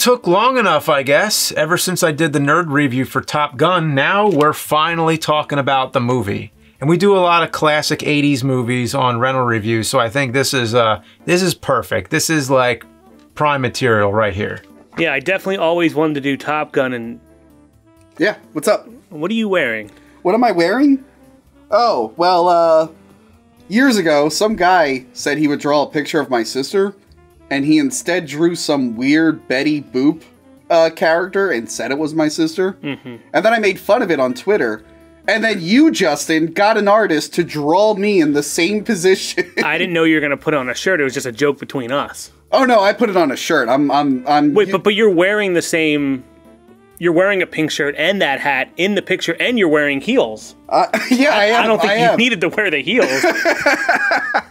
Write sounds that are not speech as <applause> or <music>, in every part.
took long enough, I guess, ever since I did the nerd review for Top Gun. Now we're finally talking about the movie. And we do a lot of classic 80s movies on rental reviews, so I think this is uh this is perfect. This is like prime material right here. Yeah, I definitely always wanted to do Top Gun and Yeah, what's up? what are you wearing? What am I wearing? Oh, well, uh, years ago, some guy said he would draw a picture of my sister, and he instead drew some weird Betty Boop uh, character and said it was my sister. Mm-hmm. And then I made fun of it on Twitter. And then you, Justin, got an artist to draw me in the same <laughs> position. I didn't know you were gonna put it on a shirt. It was just a joke between us. oh no, I put it on a shirt. I'm, I'm, I'm. Wait, but but you're wearing the same. You're wearing a pink shirt and that hat in the picture, and you're wearing heels. uh, <laughs> yeah, I am. I don't think I you am. needed to wear the heels. <laughs>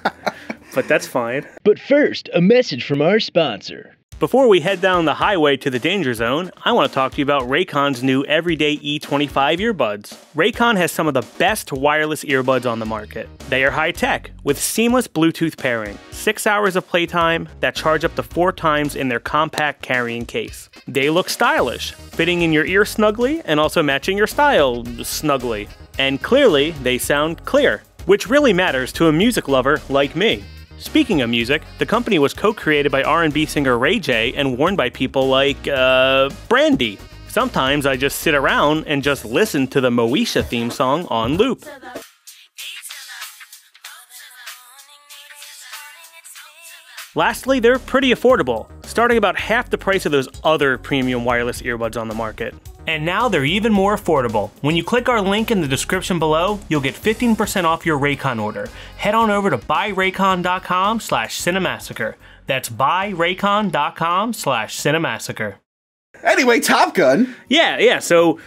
but that's fine. But first, a message from our sponsor. Before we head down the highway to the danger zone, I want to talk to you about Raycon's new Everyday E25 earbuds. Raycon has some of the best wireless earbuds on the market. They are high tech, with seamless Bluetooth pairing, 6 hours of playtime that charge up to 4 times in their compact carrying case. They look stylish, fitting in your ear snugly and also matching your style snugly. And clearly, they sound clear, which really matters to a music lover like me. Speaking of music, the company was co-created by R&B singer Ray J and worn by people like uh, Brandy. Sometimes I just sit around and just listen to the Moesha theme song on loop. Lastly, they're pretty affordable, starting about half the price of those other premium wireless earbuds on the market. And now they're even more affordable. When you click our link in the description below, you'll get 15% off your Raycon order. Head on over to buyraycon.com slash cinemassacre. That's buyraycon.com slash cinemassacre. Anyway, Top Gun. Yeah, yeah, so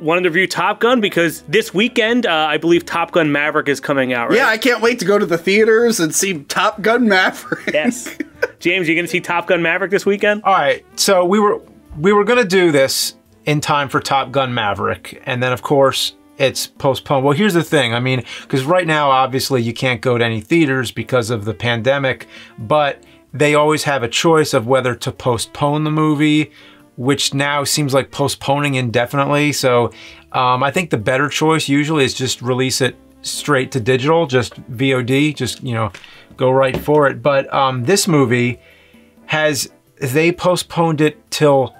wanted to review Top Gun because this weekend, uh, I believe Top Gun Maverick is coming out, right? Yeah, I can't wait to go to the theaters and see Top Gun Maverick. Yes. <laughs> James, you gonna see Top Gun Maverick this weekend? All right, so we were we were gonna do this in time for Top Gun Maverick, and then of course it's postponed. Well, here's the thing. I mean, because right now obviously you can't go to any theaters because of the pandemic, but they always have a choice of whether to postpone the movie, which now seems like postponing indefinitely. So um, I think the better choice usually is just release it straight to digital, just VOD, just you know, go right for it. But um, this movie has they postponed it till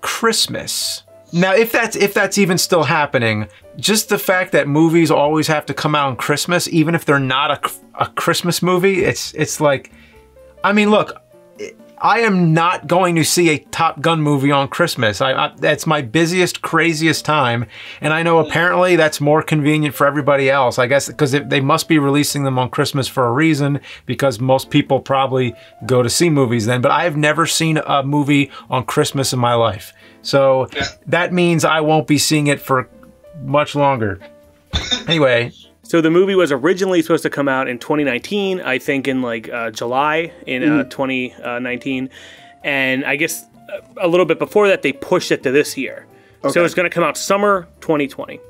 Christmas. Now, if that's if that's even still happening, just the fact that movies always have to come out on Christmas, even if they're not a, a Christmas movie, it's it's like, I mean, look, I am not going to see a Top Gun movie on Christmas. I, I that's my busiest, craziest time, and I know hmm. apparently that's more convenient for everybody else. I guess because they must be releasing them on Christmas for a reason, because most people probably go to see movies then. But I have never seen a movie on Christmas in my life, so that means I won't be seeing it for much longer. <laughs> Anyway, So the movie was originally supposed to come out in 2019, I think in like uh, July in uh, 2019, and I guess uh, a little bit before that they pushed it to this year. So it's going to come out summer 2020.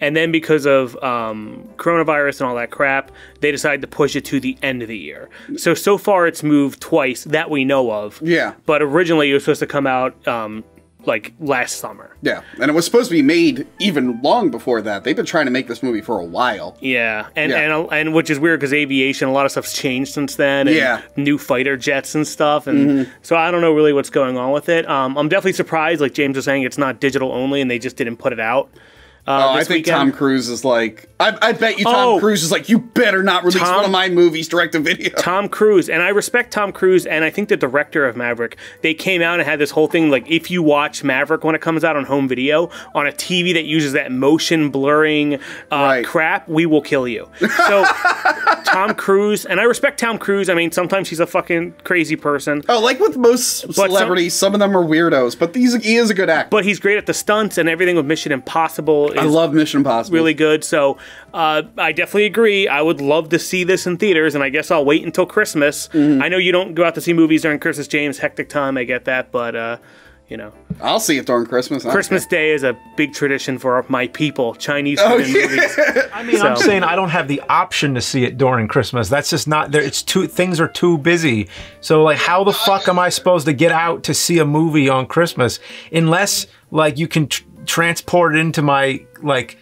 And then because of um, coronavirus and all that crap, they decided to push it to the end of the year. So so far it's moved twice that we know of. Yeah. But originally it was supposed to come out um, like last summer. Yeah, and it was supposed to be made even long before that. They've been trying to make this movie for a while. Yeah, and Yeah. and and which is weird because aviation, a lot of stuff's changed since then. And Yeah. New fighter jets and stuff, and so I don't know really what's going on with it. Um, I'm definitely surprised, like James was saying, it's not digital only, and they just didn't put it out. Uh, Oh, I think weekend. Tom Cruise is like, I, I bet you Tom Oh. Cruise is like, you better not release Tom- one of my movies direct to video. Tom Cruise, and I respect Tom Cruise, and I think the director of Maverick, they came out and had this whole thing like, if you watch Maverick when it comes out on home video on a TV that uses that motion blurring uh, Right. crap, we will kill you. So, <laughs> Tom Cruise, and I respect Tom Cruise. I mean, sometimes he's a fucking crazy person, Oh, like with most some- celebrities, some, of them are weirdos, but these he is a good actor. but he's great at the stunts and everything with Mission Impossible. I love Mission Impossible. really good. So uh, I definitely agree. I would love to see this in theaters, and I guess I'll wait until Christmas. Mm-hmm. I know you don't go out to see movies during Christmas, James. Hectic time. I get that, but uh, You know, I'll see it during Christmas. I Christmas Day is a big tradition for my people, Chinese Oh, yeah. movies. <laughs> I mean, I'm saying I don't have the option to see it during Christmas. That's just not there. It's too things are too busy. So like, how the fuck am I supposed to get out to see a movie on Christmas unless like you can tr- transport it into my like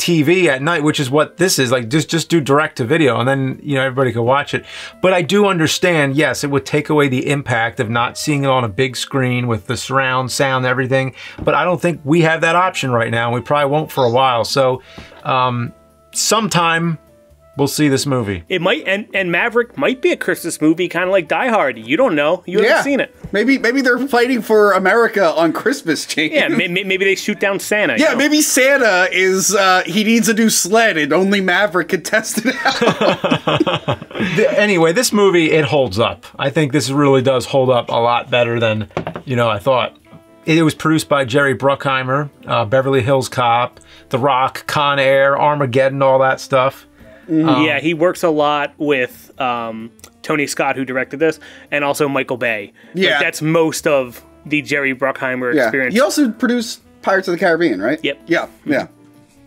TV at night, which is what this is. Like, just just do direct to video, and then you know everybody can watch it. But I do understand. Yes, it would take away the impact of not seeing it on a big screen with the surround sound, everything. But I don't think we have that option right now. and We probably won't for a while. So, um, sometime we'll see this movie. It might and, and Maverick might be a Christmas movie, kind of like Die Hard. You don't know. You haven't seen it. Maybe maybe they're fighting for America on Christmas, James. Yeah, may, <laughs> may- maybe they shoot down Santa. you Yeah, know? maybe Santa is uh he needs a new sled and only Maverick could test it out. <laughs> Th- Anyway, this movie it holds up. I think this really does hold up a lot better than you know I thought. It was produced by Jerry Bruckheimer, uh, Beverly Hills Cop, The Rock, Con Air, Armageddon, all that stuff. Yeah, he works a lot with um, Tony Scott, who directed this, and also Michael Bay. Like, Yeah. that's most of the Jerry Bruckheimer yeah. experience. He also produced Pirates of the Caribbean, right? Yep. Yeah, yeah.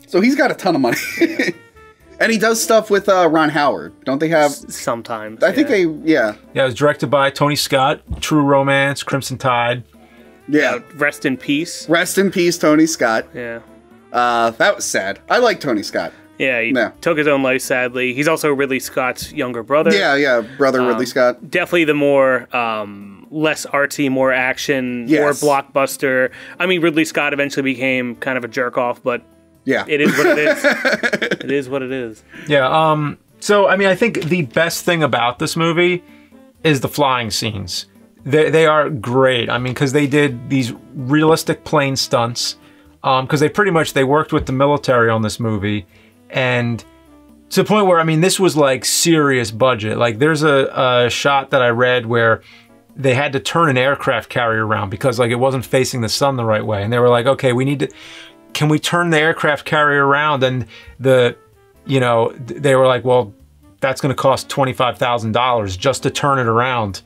So he's got a ton of money. <laughs> and he does stuff with uh, Ron Howard. Don't they have Sometimes I think they yeah. Yeah, it was directed by Tony Scott, True Romance, Crimson Tide. Yeah. rest in peace. Rest in peace, Tony Scott. Yeah. Uh, that was sad. I like Tony Scott. Yeah, he Yeah. took his own life sadly. He's also Ridley Scott's younger brother. Yeah, yeah, brother Um, Ridley Scott. Definitely the more um, less artsy, more action, Yes. more blockbuster. I mean, Ridley Scott eventually became kind of a jerk off, but Yeah. it is what it is. <laughs> it is what it is. Yeah. Um. So I mean, I think the best thing about this movie is the flying scenes. They they are great. I mean, because they did these realistic plane stunts. Um, because they pretty much they worked with the military on this movie, and to the point where I mean, this was like serious budget. Like, there's a, a shot that I read where they had to turn an aircraft carrier around because like it wasn't facing the sun the right way, and they were like, okay, we need to. Can we turn the aircraft carrier around? And the you know, they were like, well, that's going to cost $25,000 just to turn it around.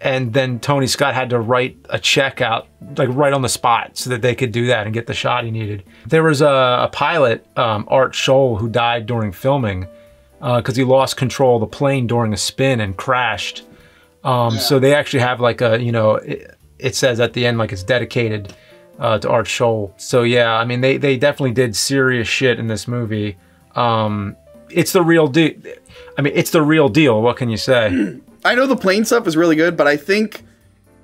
And then Tony Scott had to write a check out, like right on the spot, so that they could do that and get the shot he needed. There was a, a pilot, um, Art Scholl, who died during filming because he lost control of the plane during a spin and crashed. Um, So they actually have like a, you know, it, it says at the end like it's dedicated uh, to Art Scholl. So yeah, I mean they they definitely did serious shit in this movie. Um, it's the real deal. I mean, it's the real deal. What can you say? <clears throat> I know the plane stuff is really good, but I think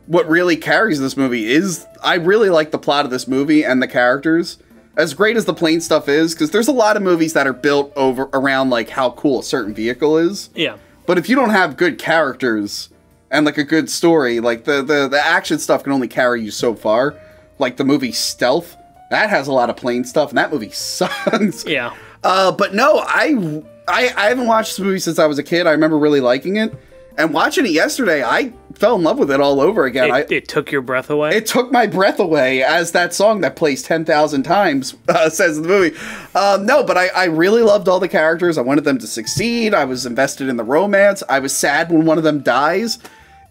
what really carries this movie is I really like the plot of this movie and the characters. As great as the plane stuff is, because there's a lot of movies that are built over around like how cool a certain vehicle is. Yeah. But if you don't have good characters and like a good story, like the the, the action stuff can only carry you so far. Like the movie Stealth, that has a lot of plane stuff, and that movie <laughs> sucks. Yeah. Uh, but no, I, I I haven't watched this movie since I was a kid. I remember really liking it, and watching it yesterday, I fell in love with it all over again. It, I, it took your breath away. it took my breath away as that song that plays 10,000 times uh, <laughs> says in the movie. Um, no, but I, I really loved all the characters. I wanted them to succeed. I was invested in the romance. I was sad when one of them dies.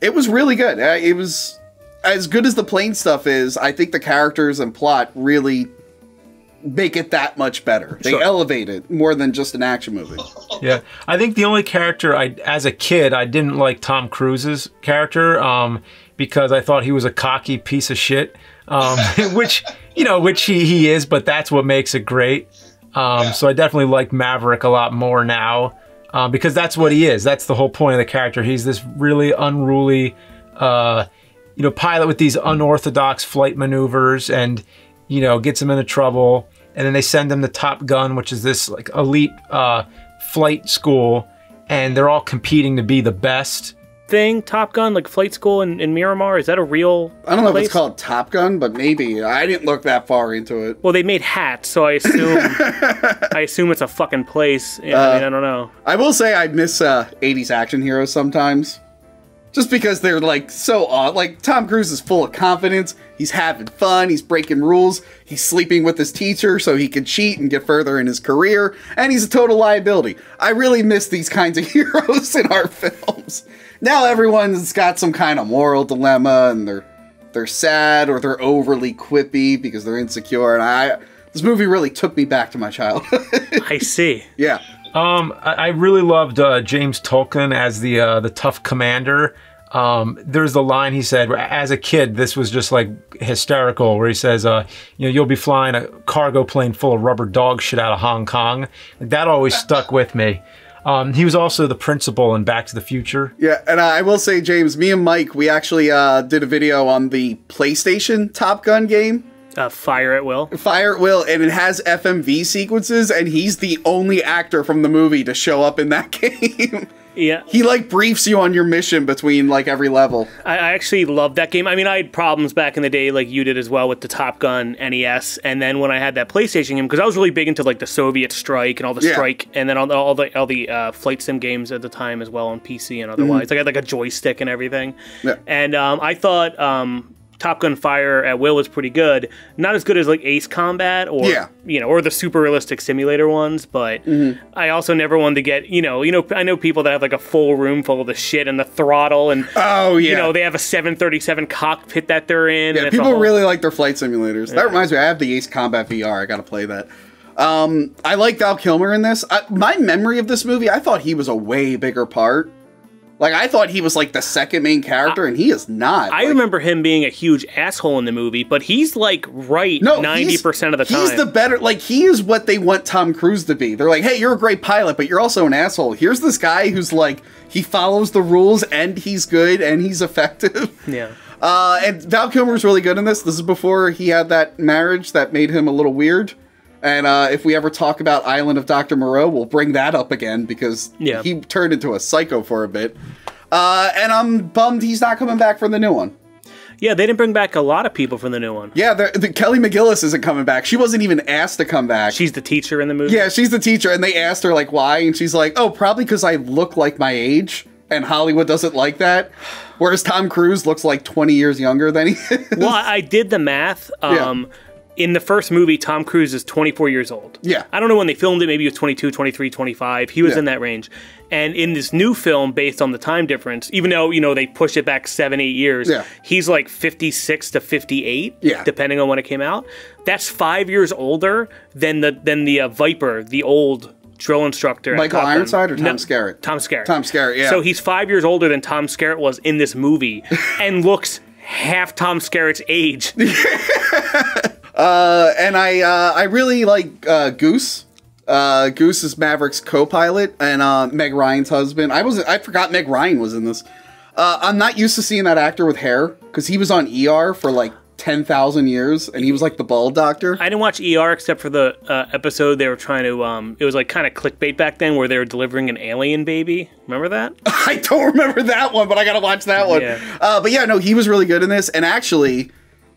It was really good. Uh, It was as good as the plane stuff is. I think the characters and plot really make it that much better. They Sure. elevate it more than just an action movie. <laughs> Yeah, I think the only character I, as a kid, I didn't like Tom Cruise's character um, because I thought he was a cocky piece of shit, um, <laughs> which you know, which he, he is, but that's what makes it great. Um, So I definitely like Maverick a lot more now uh, because that's what he is. That's the whole point of the character. He's this really unruly, uh, you know, pilot with these unorthodox flight maneuvers, and you know, gets him into trouble. And then they send them to Top Gun, which is this like elite uh, flight school, and they're all competing to be the best. Thing, Top Gun, like flight school in, in Miramar, is that a real I don't know if it's called Top Gun, but maybe. I didn't look that far into it. Well, they made hats, so I assume <laughs> I assume it's a fucking place. Yeah, Uh, I mean, I don't know. I will say I miss uh, 80s action heroes sometimes. Just because they're like so odd. Like Tom Cruise is full of confidence. He's having fun. He's breaking rules. He's sleeping with his teacher so he can cheat and get further in his career. And he's a total liability. I really miss these kinds of <laughs> heroes in our films. Now everyone's got some kind of moral dilemma and they're they're sad or they're overly quippy because they're insecure. And I, this movie really took me back to my childhood. <laughs> I see. yeah. Um, I, I really loved uh, James Tolkan as the uh, the tough commander. Um, there's the line he said as a kid. This was just like hysterical, where he says, uh, "You know, you'll be flying a cargo plane full of rubber dog shit out of Hong Kong." That always stuck with me. Um, he was also the principal in Back to the Future. Yeah, and I will say, James, me and Mike, we actually uh, did a video on the PlayStation Top Gun game, Uh, fire at will. Fire at Will, and it has FMV sequences, and he's the only actor from the movie to show up in that <laughs> game. Yeah. he like briefs you on your mission between like every level. I, I actually love that game. I mean, I had problems back in the day, like you did as well, with the Top Gun NES. And then when I had that PlayStation game, because I was really big into like the Soviet Strike and all the Yeah. Strike, and then all the all the, all the uh, flight sim games at the time as well on PC and otherwise. I got like a joystick and everything. Mm-hmm. Yeah. And um, I thought um, Top Gun Fire at Will was pretty good. Not as good as like Ace Combat or Yeah. you know, or the super realistic simulator ones, but Mm-hmm. I also never wanted to get, you know, you know, I know people that have like a full room full of the shit and the throttle and Oh yeah, you know, they have a 737 cockpit that they're in. Yeah, and people whole- really like their flight simulators. That reminds me, I have the Ace Combat VR. I gotta play that. Um, I like Val Kilmer in this. I, my memory of this movie, I thought he was a way bigger part. Like I thought he was like the second main character, and he is not. I Like, remember him being a huge asshole in the movie, but he's like right ninety he's- percent of the time. He's the better. Like he is what they want Tom Cruise to be. They're like, hey, you're a great pilot, but you're also an asshole. Here's this guy who's like, he follows the rules, and he's good, and he's effective. <laughs> yeah. Uh, and Val Kilmer's really good in this. This is before he had that marriage that made him a little weird. And uh, if we ever talk about Island of Dr. Moreau, we'll bring that up again because Yeah. he turned into a psycho for a bit. Uh, and I'm bummed he's not coming back for the new one. Yeah, they didn't bring back a lot of people from the new one. Yeah, the, the Kelly McGillis isn't coming back. She wasn't even asked to come back. She's the teacher in the movie. yeah, she's the teacher, and they asked her like why, and she's like, "Oh, probably because I look like my age." And Hollywood doesn't like that. Whereas Tom Cruise looks like 20 years younger than he is. Well, I I did the math. Um, In the first movie, Tom Cruise is 24 years old. Yeah. I don't know when they filmed it. Maybe he was 22, 23, 25. He was Yeah. in that range. And in this new film, based on the time difference, even though, you know, they push it back seven, eight years, Yeah. he's like 56 to 58, Yeah. depending on when it came out. That's five years older than the than the uh, Viper, the old drill instructor. Michael Ironside or Tom No, Skerritt? Tom Skerritt. Tom Skerritt, yeah. So he's five years older than Tom Skerritt was in this movie <laughs> and looks half Tom Skerritt's age. <laughs> Uh, and I uh, I really like uh, Goose. Uh, Goose is Maverick's co-pilot and uh, Meg Ryan's husband. I was I forgot Meg Ryan was in this. Uh, I'm not used to seeing that actor with hair because he was on ER for like ten thousand years, and he was like the bald doctor. I didn't watch ER except for the uh, episode they were trying to. Um, it was like kind of clickbait back then, where they were delivering an alien baby. Remember that? <laughs> I don't remember that one, but I gotta watch that one. Yeah. Uh, but yeah, no, he was really good in this. And actually,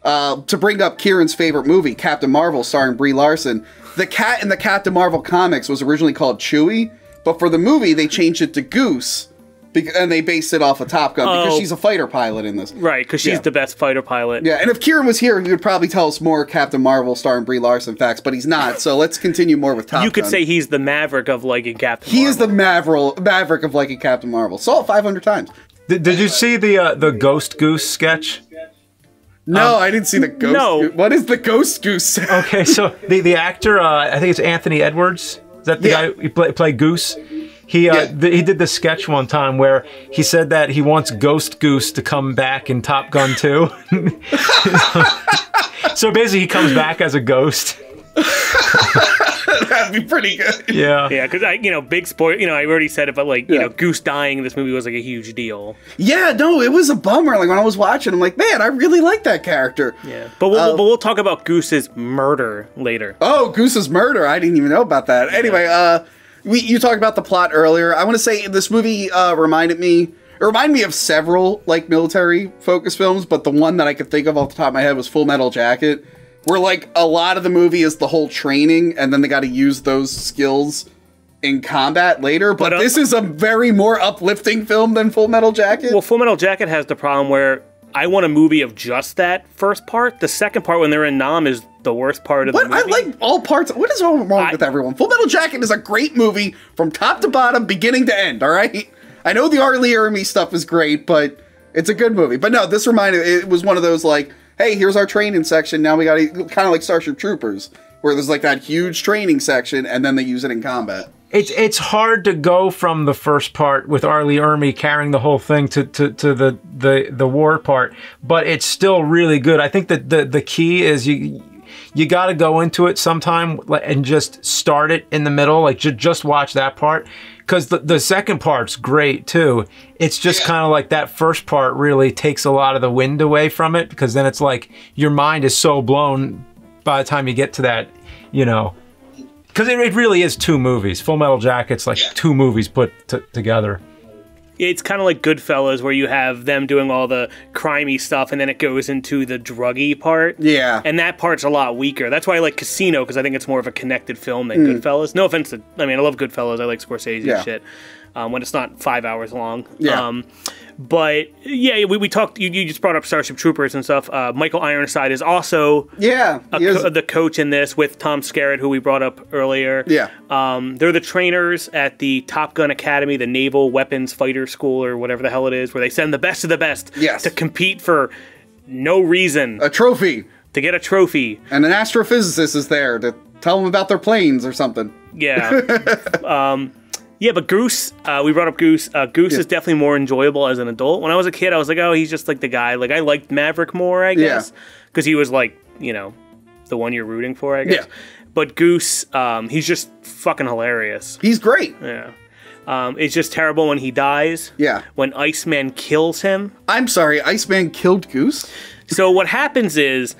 uh, to bring up Kieran's favorite movie, Captain Marvel, starring Brie Larson, the cat in the Captain Marvel comics was originally called Chewie, but for the movie they changed it to Goose, bec- and they based it off of Top Gun because Oh. she's a fighter pilot in this. Right, because she's Yeah. the best fighter pilot. Yeah, and if Kieran was here, he would probably tell us more Captain Marvel starring Brie Larson facts, but he's not. So let's continue more with Top You could Gun. say he's the Maverick of liking Captain. Marvel. He is the Maverick, Maverick of liking Captain Marvel. Saw it 500 times. Did, did you see the uh, the Ghost Goose sketch? No, I didn't see the ghost. no. Goose. What is the ghost goose? <laughs> Okay, so the the actor, uh, I think it's Anthony Edwards. Is that the Yeah. guy who play, played Goose? He uh, Yeah. th- he did the sketch one time where he said that he wants Ghost Goose to come back in Top Gun 2. <laughs> <laughs> so basically, he comes back as a ghost. <laughs> That'd be pretty good. Yeah. Yeah, because I, you know, big spoil. You know, I already said it, but like, you Yeah. know, Goose dying in this movie was like a huge deal. Yeah, no, it was a bummer. Like when I was watching, I'm like, man, I really like that character. Yeah, but we'll, but we'll talk about Goose's murder later. Oh, Goose's murder. I didn't even know about that. Anyway, uh, we you talked about the plot earlier. I want to say this movie uh, reminded me. It reminded me of several like military focus films, but the one that I could think of off the top of my head was Full Metal Jacket, where like a lot of the movie is the whole training, and then they got to use those skills in combat later. But, But, uh, this is a very more uplifting film than Full Metal Jacket. Well, Full Metal Jacket has the problem where I want a movie of just that first part. The second part, when they're in Nam, is the worst part of What the movie. I like all parts. What is wrong I- with everyone? Full Metal Jacket is a great movie from top to bottom, beginning to end. All right. I know the R. Lee Ermey stuff is great, but It's a good movie. But no, this reminded it was one of those like, hey, here's our training section. Now we got kind of like Starship Troopers, where there's like that huge training section, and then they use it in combat. It's it's hard to go from the first part with R. Lee Ermey carrying the whole thing to, to, to the, the the war part, but it's still really good. I think that the the key is you you got to go into it sometime and just start it in the middle, like ju- just watch that part because the, the second part's great too. It's just Yeah. kind of like that first part really takes a lot of the wind away from it because then it's like your mind is so blown by the time you get to that, you know. Because it, it really is two movies. Full Metal Jacket's like two movies put t- together. It's kind of like Goodfellas, where you have them doing all the crimey stuff, and then it goes into the druggy part. Yeah. and that part's a lot weaker. That's why I like Casino because I think it's more of a connected film than Mm. Goodfellas. No offense to, I mean, I love Goodfellas. I like Scorsese Yeah. shit. Um, when it's not five hours long. Yeah. Um, but yeah, we, we talked. You, you just brought up Starship Troopers and stuff. Uh, Michael Ironside is also Yeah. co- the coach in this with Tom Skerritt, who we brought up earlier. Yeah. Um, they're the trainers at the Top Gun Academy, the Naval Weapons Fighter School, or whatever the hell it is, where they send the best of the best Yes. to compete for no reason a trophy, to get a trophy. and an astrophysicist is there to tell them about their planes or something. Yeah. <laughs> um, yeah, but Goose, uh, we brought up Goose. Uh, Goose is definitely more enjoyable as an adult. When I was a kid, I was like, oh, he's just like the guy. Like, I liked Maverick more, I guess, because he was like, you know, the one you're rooting for, I guess. Yeah. But Goose, um, he's just fucking hilarious. He's great. Yeah. Um, it's just terrible when he dies. Yeah. When Iceman kills him. I'm sorry, Iceman killed Goose. So what happens is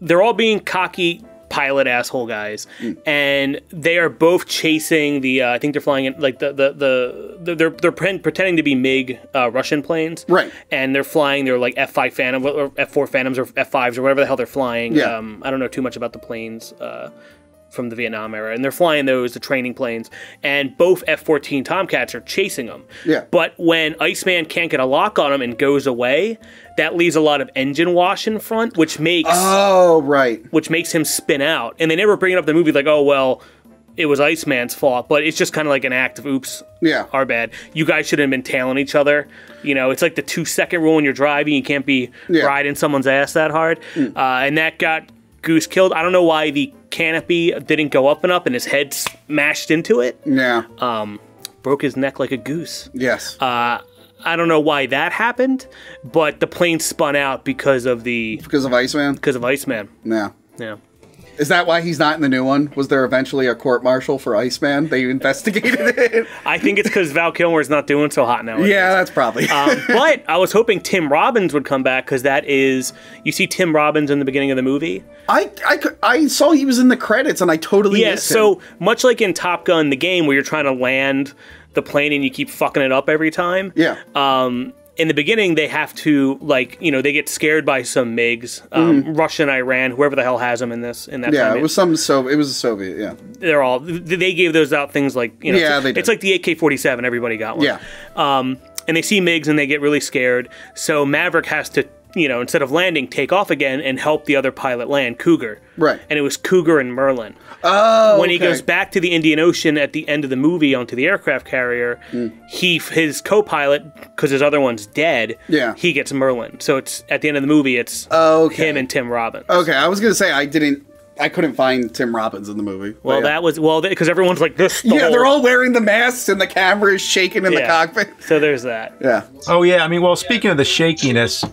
they're all being cocky pilot asshole guys, and they are both chasing the. Uh, I think they're flying in like the the the, the they're they're pre- pretending to be MiG uh, Russian planes, Right. And they're flying. They're like F five Phantom or F four Phantoms or F fives or whatever the hell they're flying. Yeah. Um, I don't know too much about the planes. Uh, from the Vietnam era, and they're flying those, the training planes, and both F-14 Tomcats are chasing them. Yeah. But when Iceman can't get a lock on them and goes away, that leaves a lot of engine wash in front, which makes Oh, right. which makes him spin out. And they never bring it up in the movie like, oh well, it was Iceman's fault, but it's just kind of like an act of oops, Yeah. our bad. You guys shouldn't have been tailing each other. You know, it's like the two second rule when you're driving. You can't be Yeah. Mm. riding someone's ass that hard. Uh, and that got Goose killed. I don't know why the canopy didn't go up and up and his head smashed into it. Yeah. Um, Broke his neck like a goose. yes. Uh, I don't know why that happened, but the plane spun out because of the because of Iceman. because of Iceman. Yeah. Yeah. Is that why he's not in the new one? Was there eventually a court martial for Iceman? They investigated <laughs> it. I think it's because Val Kilmer's not doing so hot now. yeah, that's probably. Um, <laughs> but I was hoping Tim Robbins would come back because that is you see Tim Robbins in the beginning of the movie. I, I I saw he was in the credits and I totally Yeah, so much like in Top Gun, the game where you're trying to land the plane and you keep fucking it up every time. Yeah. Um, in the beginning, they have to like you know they get scared by some MIGs, um, Russia and Iran, whoever the hell has them in this in that. Mm-hmm. yeah, time. it was some so it was a Soviet, yeah. they're all they gave those out things like you know Yeah, it's, they did. it's like the AK-47 everybody got one Yeah. um and they see MiGs and they get really scared so Maverick has to you know instead of landing take off again and help the other pilot land Cougar Right. and it was Cougar and Merlin Oh, when he goes back to the Indian Ocean at the end of the movie onto the aircraft carrier, Hmm. he his co-pilot because his other one's dead. Yeah. he gets Merlin. So it's at the end of the movie, it's Okay. him and Tim Robbins. Okay, I was gonna say I didn't I couldn't find Tim Robbins in the movie. Well, yeah. that was well because everyone's like this. the Yeah, whole- they're all wearing the masks and the camera is shaking in the cockpit. So there's that. Yeah. Oh yeah, I mean, well, speaking of the shakiness,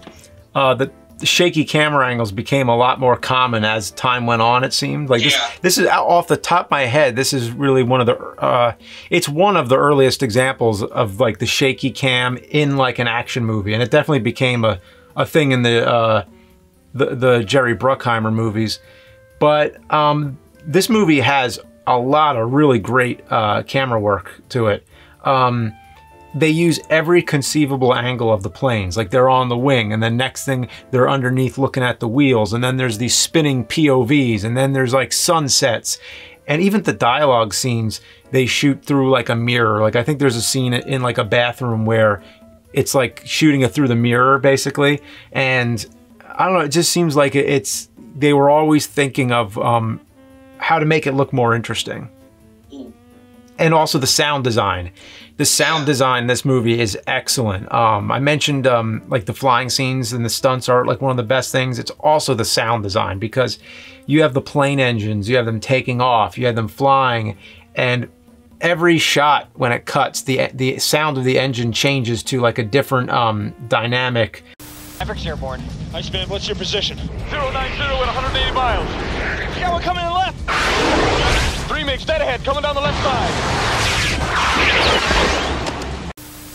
uh, the shaky camera angles became a lot more common as time went on. It seemed like this. Yeah. This is off the top of my head. This is really one of the. Uh, it's one of the earliest examples of like the shaky cam in like an action movie, and it definitely became a a thing in the uh, the the Jerry Bruckheimer movies. But um, this movie has a lot of really great uh, camera work to it. Um, they use every conceivable angle of the planes. Like they're on the wing, and then next thing they're underneath looking at the wheels, and then there's these spinning POVs, and then there's like sunsets. And even the dialogue scenes, they shoot through like a mirror. Like I think there's a scene in like a bathroom where it's like shooting it through the mirror basically. And I don't know, it just seems like it's they were always thinking of um, how to make it look more interesting and also the sound design. The sound design in this movie is excellent. Um, I mentioned um, like the flying scenes and the stunts are like one of the best things. It's also the sound design because you have the plane engines, you have them taking off, you have them flying, and every shot when it cuts, the the sound of the engine changes to like a different um, dynamic. Mavericks airborne. Iceman, what's your position? 090 at 180 miles. Yeah, we're coming in left. Three MiGs dead ahead, coming down the left side.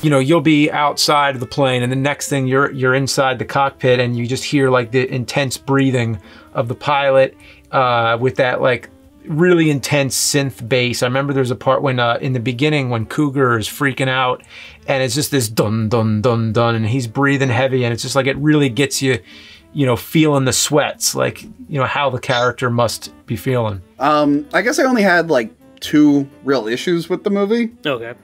You know, you'll be outside of the plane, and the next thing you're you're inside the cockpit, and you just hear like the intense breathing of the pilot uh, with that like really intense synth bass. I remember there's a part when uh, in the beginning when Cougar is freaking out and it's just this dun dun dun dun and he's breathing heavy and it's just like it really gets you, you know, feeling the sweats, like, you know, how the character must be feeling. Um, I guess I only had like two real issues with the movie. Okay.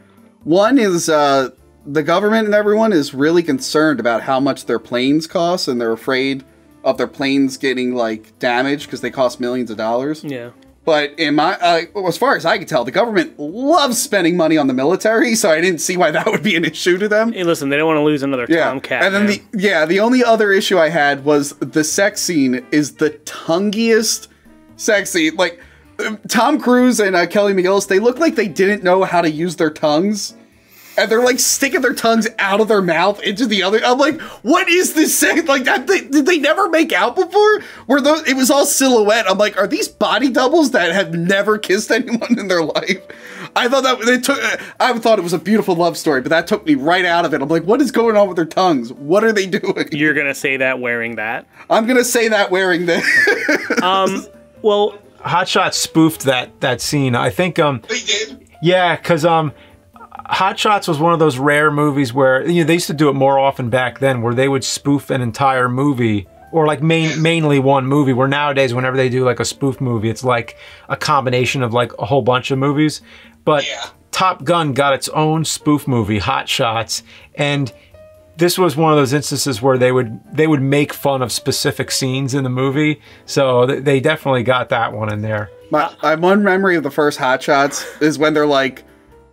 One is uh, the government and everyone is really concerned about how much their planes cost, and they're afraid of their planes getting like damaged because they cost millions of dollars. Yeah. But in my, uh, as far as I can tell, the government loves spending money on the military, so I didn't see why that would be an issue to them. Hey, listen, they don't want to lose another Yeah, Tomcat. and then man. the yeah, the only other issue I had was the sex scene is the tongueiest sex scene. Like um, Tom Cruise and uh, Kelly McGillis, they look like they didn't know how to use their tongues. And they're like sticking their tongues out of their mouth into the other. I'm like, what is this sex? <laughs> Like, that, they, did they never make out before? Where those? It was all silhouette. I'm like, are these body doubles that have never kissed anyone <laughs> in their life? I thought that they took. I thought it was a beautiful love story, but that took me right out of it. I'm like, what is going on with their tongues? What are they <laughs> doing? You're gonna say that wearing that. I'm gonna say that wearing this. Um. Well, Hot Shots spoofed that that scene. I think um they did. Yeah, because um, Hot Shots was one of those rare movies where you know they used to do it more often back then, where they would spoof an entire movie or like main mainly one movie. Where nowadays, whenever they do like a spoof movie, it's like a combination of like a whole bunch of movies. But Top Gun got its own spoof movie, Hot Shots, and this was one of those instances where they would they would make fun of specific scenes in the movie. So th- they definitely got that one in there. My, my one memory of the first Hot Shots is when they're like,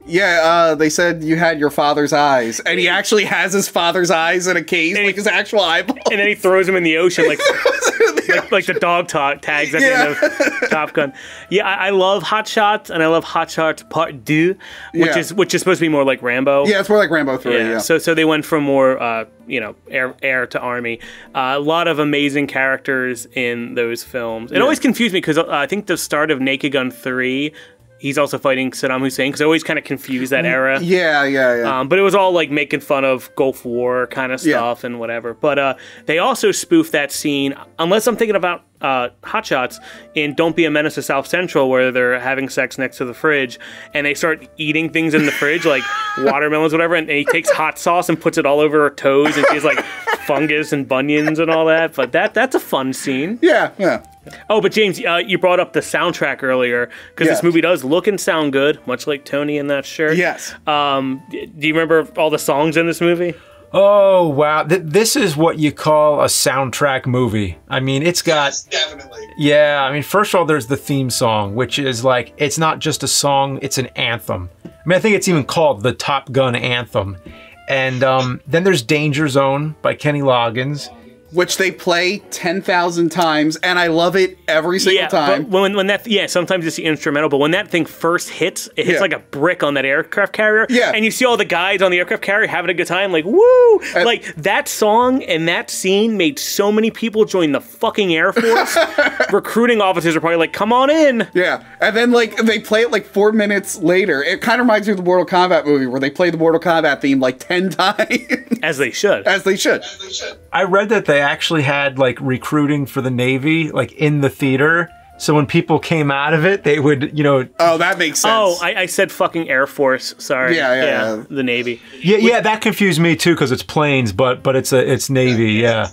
"Yeah, uh, they said you had your father's eyes," and he actually has his father's eyes in a case, like his actual eyeball. and then he throws him in the ocean like <laughs> like, like the dog ta- tags at the end of <laughs> Top Gun. Yeah, I, I love Hot Shots and I love Hot Shots Part Deux, which Yeah. is which is supposed to be more like Rambo. yeah, it's more like Rambo Three. Yeah. So so they went from more uh, you know air air to army. Uh, a lot of amazing characters in those films. It always confused me because uh, I think the start of Naked Gun three. He's also fighting Saddam Hussein because I always kind of confuse that era. yeah, yeah, yeah. Um, but it was all like making fun of Gulf War kind of Yeah. stuff and whatever. But uh, they also spoofed that scene, unless I'm thinking about uh, Hot Shots in Don't Be a Menace to South Central, where they're having sex next to the fridge and they start eating things in the fridge, like <laughs> watermelons, whatever. And, and he takes hot sauce and puts it all over her toes, and she's like fungus and bunions and all that. But that that's a fun scene. yeah, yeah. Oh, but James, uh, you brought up the soundtrack earlier because Yeah. this movie does look and sound good, much like Tony in that shirt. Yes. Um, do you remember all the songs in this movie? Oh wow, Th- this is what you call a soundtrack movie. I mean, it's got Definitely. yeah. I mean, first of all, there's the theme song, which is like it's not just a song; it's an anthem. I mean, I think it's even called the Top Gun anthem. And um, then there's Danger Zone by Kenny Loggins. Which they play ten thousand times, and I love it every single yeah, time. but when when that yeah, sometimes it's the instrumental, but when that thing first hits, it hits Yeah. like a brick on that aircraft carrier. Yeah. and you see all the guys on the aircraft carrier having a good time, like woo! like that song and that scene made so many people join the fucking Air Force. <laughs> Recruiting officers are probably like, "Come on in." Yeah, and then like they play it like four minutes later. It kind of reminds me of the Mortal Kombat movie where they play the Mortal Kombat theme like ten <laughs> times, as they should. As they should. as they should. I read that they actually had like recruiting for the Navy, like in the theater. So when people came out of it, they would, you know, Oh, that makes sense. Oh, I, I said fucking Air Force. Sorry. Yeah, yeah, yeah. The Navy. Yeah, yeah, that confused me too because it's planes, but but it's a it's Navy, yeah.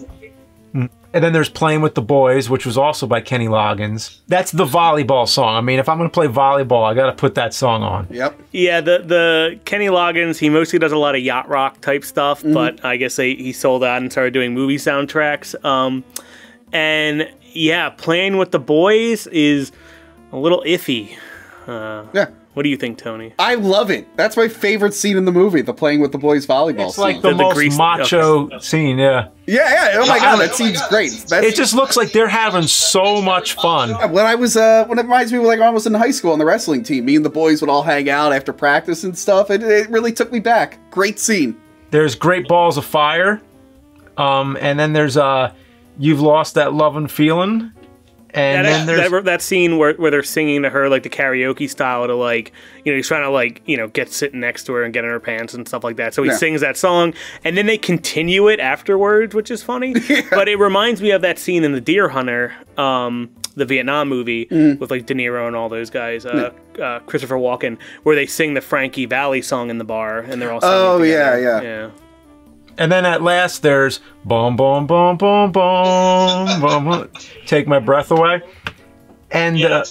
Mm. And then there's Playing with the Boys, which was also by Kenny Loggins. That's the volleyball song. I mean, if I'm gonna play volleyball, I gotta put that song on. Yep. Yeah, the the Kenny Loggins, he mostly does a lot of yacht rock type stuff, Mm-hmm. but I guess they, he sold out and started doing movie soundtracks. Um, and yeah, playing with the boys is a little iffy. Uh, Yeah. What do you think, Tony? I love it. That's my favorite scene in the movie, the playing with the boys volleyball It's like scene. the, The- the most grease- macho scene, yeah. yeah, yeah. Oh my god, that scene's great. That's, It just looks like they're having so much fun. when I was uh when it reminds me of like when I was in high school on the wrestling team. Me and the boys would all hang out after practice and stuff. It, it really took me back. Great scene. There's great balls of fire, um, and then there's uh, you've lost that love and feeling, and That, then there's that, that scene where, where they're singing to her like the karaoke style to like you know he's trying to like you know get sitting next to her and get in her pants and stuff like that so he Yeah. sings that song and then they continue it afterwards which is funny <laughs> but it reminds me of that scene in the deer hunter um the vietnam movie Mm. with like de niro and all those guys uh, uh, christopher walken where they sing the frankie valli song in the bar and they're all singing Oh, together. yeah, yeah. yeah and then at last there's boom boom boom boom boom boom. take my breath away, and uh,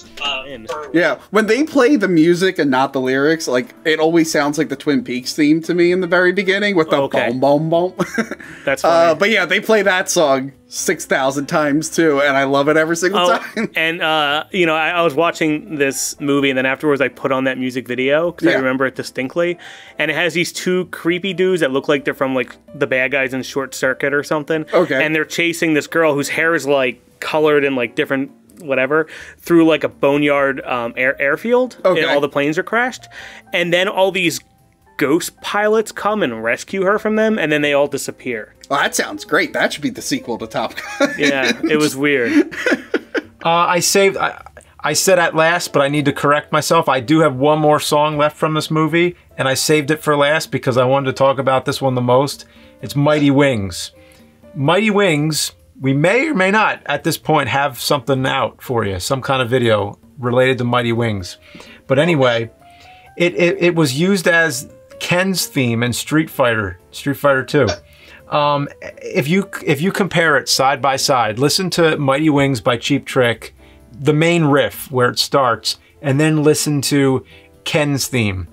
And- Yeah, when they play the music and not the lyrics, like it always sounds like the Twin Peaks theme to me in the very beginning with the Okay. boom boom boom. <laughs> that's funny. uh, but yeah, they play that song six thousand times too, and I love it every single Oh, time. <laughs> and uh, you know, I, I was watching this movie, and then afterwards, I put on that music video because I remember it distinctly. And it has these two creepy dudes that look like they're from like the bad guys in Short Circuit or something. Okay. And they're chasing this girl whose hair is like colored in like different whatever through like a boneyard um, air airfield. Okay. And all the planes are crashed, and then all these ghost pilots come and rescue her from them, and then they all disappear. Oh, that sounds great. That should be the sequel to Top Gun. Yeah, it <laughs> was weird. uh, I saved. I, I said at last, but I need to correct myself. I do have one more song left from this movie, and I saved it for last because I wanted to talk about this one the most. It's Mighty Wings. Mighty Wings, we may or may not at this point have something out for you, some kind of video related to Mighty Wings. But anyway, it, it, it was used as Ken's theme in Street Fighter, Street Fighter 2. Um, if you if you compare it side by side, listen to Mighty Wings by Cheap Trick, the main riff where it starts, and then listen to Ken's theme.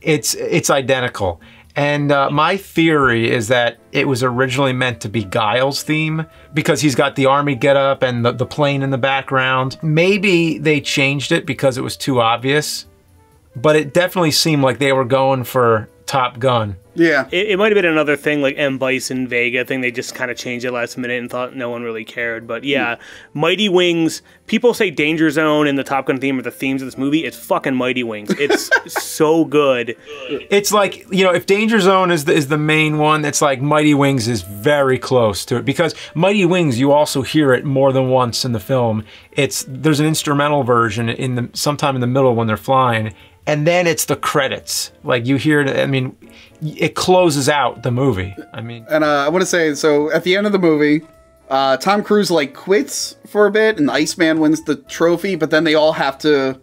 It's it's identical. And uh, my theory is that it was originally meant to be Guile's theme because he's got the army getup and the, the plane in the background. Maybe they changed it because it was too obvious, but it definitely seemed like they were going for Top Gun. yeah. It, it might have been another thing like M. Bison Vega thing. They just kind of changed it last minute and thought no one really cared. But yeah, Mighty Wings. People say Danger Zone and the Top Gun theme are the themes of this movie. It's fucking Mighty Wings. It's <laughs> so good. It's like you know, if Danger Zone is the, is the main one, it's like Mighty Wings is very close to it because Mighty Wings, you also hear it more than once in the film. It's there's an instrumental version in the sometime in the middle when they're flying, and then it's the credits. Like you hear it. I mean, it closes out the movie. I mean, And uh, I want to say, so at the end of the movie, uh, Tom Cruise like quits for a bit, and Iceman wins the trophy, but then they all have to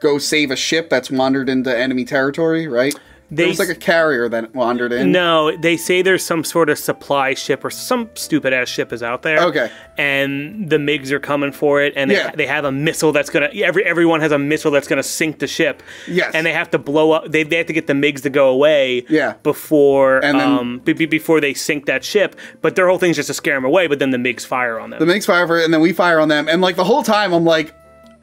go save a ship that's wandered into enemy territory, right? They there was like a carrier that wandered in. No, they say there's some sort of supply ship or some stupid ass ship is out there. Okay. And the MiGs are coming for it, and they- Yeah. they, have a missile that's gonna. Every everyone has a missile that's gonna sink the ship. Yes. And they have to blow up. They, they have to get the MiGs to go away. Yeah. Before And then- um be, be- before they sink that ship, but their whole thing's just to scare them away. But then the MiGs fire on them. The MiGs fire for it, and then we fire on them, and like the whole time, I'm like,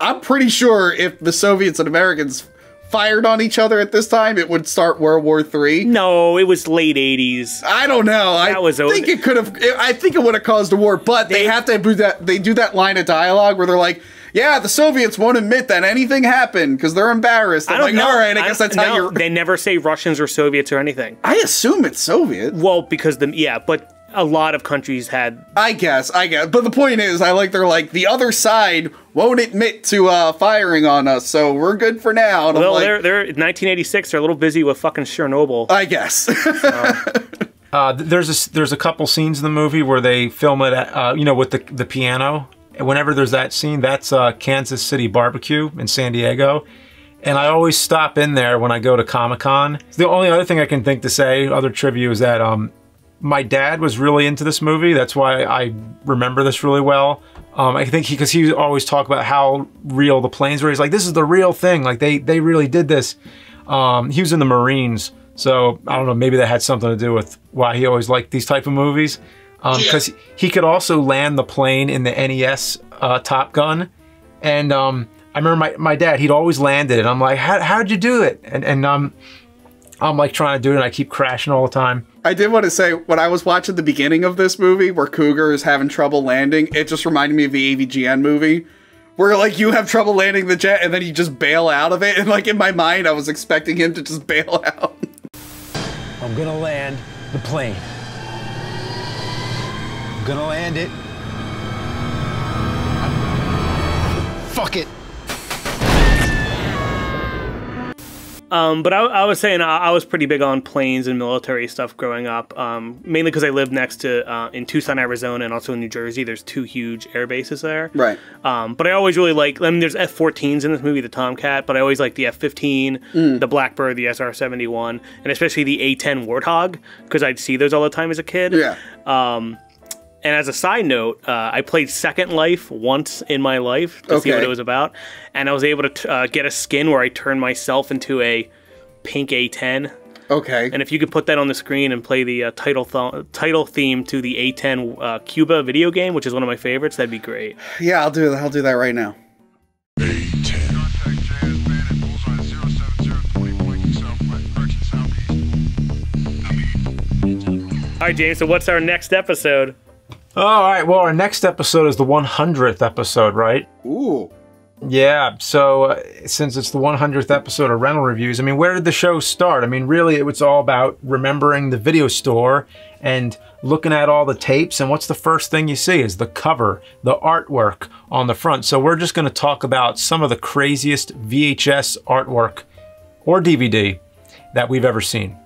I'm pretty sure if the Soviets and Americans fired on each other at this time, it would start World War Three. no, it was late '80s. I don't know. I was think it could have. I think it would have caused a war, but they, They- have to do that. They do that line of dialogue where they're like, "Yeah, the Soviets won't admit that anything happened because they're embarrassed." I'm I like, know. "All right, I guess that's how you're." They never say Russians or Soviets or anything. I assume it's Soviet. Well, because the yeah, but a lot of countries had I guess. I guess. But the point is, I like they're like the other side won't admit to uh, firing on us, so we're good for now. And I'm Well, like, they're they're 1986. They're a little busy with fucking Chernobyl. I guess. <laughs> uh, there's a s- there's a couple scenes in the movie where they film it, at, uh, you know, with the the piano. And whenever there's that scene, that's uh, Kansas City Barbecue in San Diego. And I always stop in there when I go to Comic Con. The only other thing I can think to say, other trivia, is that um, my dad was really into this movie. That's why I remember this really well. Um, I think because he, always talked about how real the planes were. He's like, this is the real thing. Like they they really did this. Um, he was in the Marines, so I don't know. Maybe that had something to do with why he always liked these type of movies. Because he could also land the plane in the NES uh, Top Gun, and um, I remember my, my dad, he'd always landed it. I'm like, How, how'd you do it? And, and um, I'm like trying to do it and I keep crashing all the time. I did want to say when I was watching the beginning of this movie where Cougar is having trouble landing, it just reminded me of the AVGN movie where like you have trouble landing the jet and then you just bail out of it and like in my mind I was expecting him to just bail <laughs> out. I'm gonna land the plane. I'm gonna land it. Fuck it. Um, but I, I was saying I, I was pretty big on planes and military stuff growing up, um, mainly because I lived next to uh, in Tucson, Arizona, and also in New Jersey. There's two huge air bases there. Right. Um, but I always really like. I mean, there's F-14s in this movie, the Tomcat, but I always like the F-15, the Blackbird, the SR-71, and especially the A-10 Warthog because I'd see those all the time as a kid. Yeah. And as a side note, uh, I played Second Life once in my life to see what it was about, and I was able to t- uh, get a skin where I turned myself into a pink A10. Okay. And if you could put that on the screen and play the uh, title th- title theme to the A10 uh, Cuba video game, which is one of my favorites, that'd be great. yeah, I'll do that. I'll do that right now. Contact JS Bandit, bullseye 070, 20 blanking southwest, approaching southeast. All right, James. So what's our next episode? All right, well, our next episode is the 100th episode, right? Ooh. Yeah, so uh, since it's the 100th episode of Rental Reviews, I mean, where did the show start? I mean, really, it was all about remembering the video store and looking at all the tapes. And what's the first thing you see is the cover, the artwork on the front. So we're just going to talk about some of the craziest VHS artwork or DVD that we've ever seen.